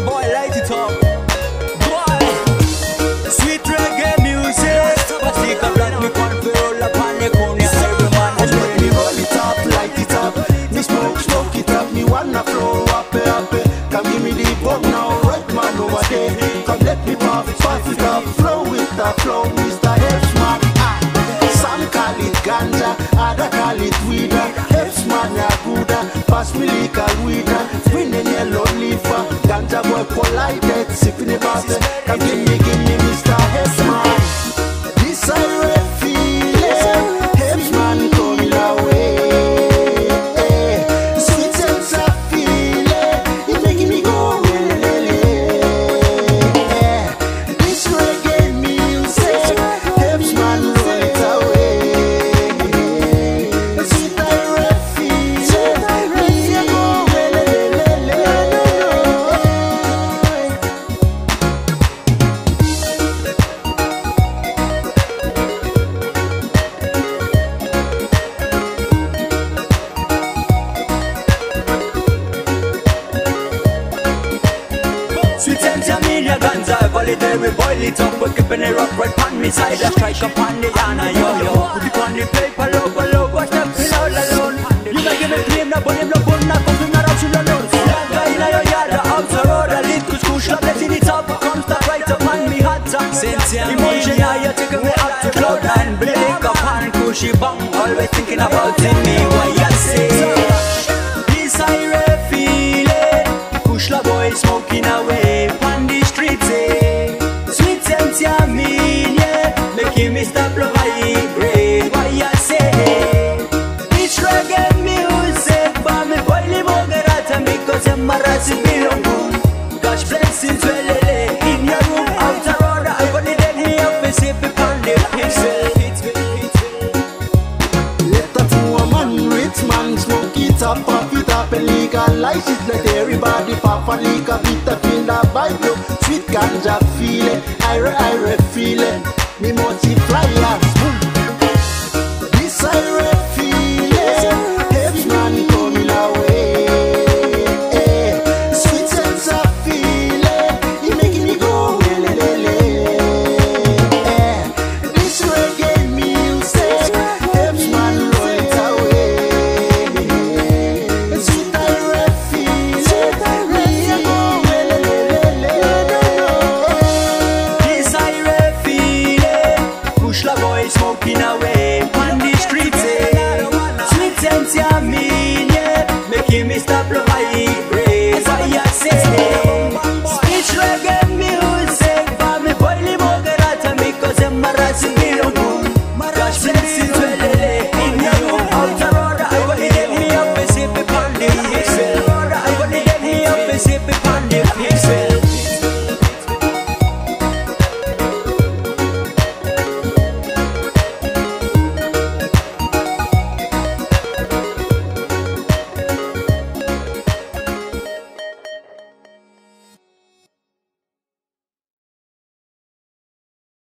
boy light it up. Polite, dead, sipping it up. Come give me, guns I we boil it up. We're keeping it rock right on me side. I strike up on the yana yo yo Put it on the paper logo logo Step it all alone. You may give me claim na bunny block bun na from na rap alone Langa in your yard the house a road a little skush la blessing it up Come start right up on me hot top. Emotion yeah you taking me up to cloud nine Blink up on cushy bang Always thinking about me what Well, lele. In your room, out road, I want it in here, me see. Let a man, rich man, smoke it up, pop it up and legalize it. Let everybody pop a lick a bit of in the Bible. Sweet ganja feeling, ire ire feeling. Me multipliers, boy, live over that And because I'm a ratty bilong Gosh blessings, well, lele In your room, out a road I want me up and see people on I want me up and see people